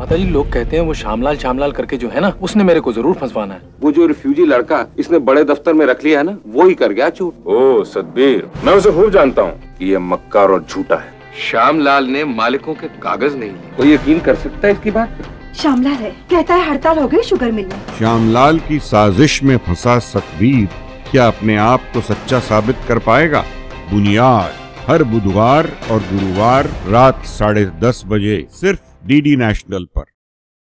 माता जी लोग कहते हैं वो श्यामलाल श्यामलाल करके जो है ना उसने मेरे को ज़रूर फंसवाना है। वो जो रिफ्यूजी लड़का इसने बड़े दफ्तर में रख लिया है ना वो ही कर गया चूट ओ सतबीर मैं उसे खूब जानता हूँ कि ये मक्कार और झूठा है। श्यामलाल ने मालिकों के कागज़ नहीं लिए। कोई यकीन कर सकता है इसकी बात? श्यामलाल है कहता है हड़ताल हो गई शुगर मिल में। श्यामलाल की साजिश में फंसा सतबीर क्या अपने आप को सच्चा साबित कर पाएगा? बुनियाद हर बुधवार और गुरुवार रात साढ़े दस बजे सिर्फ़ डीडी नेशनल पर।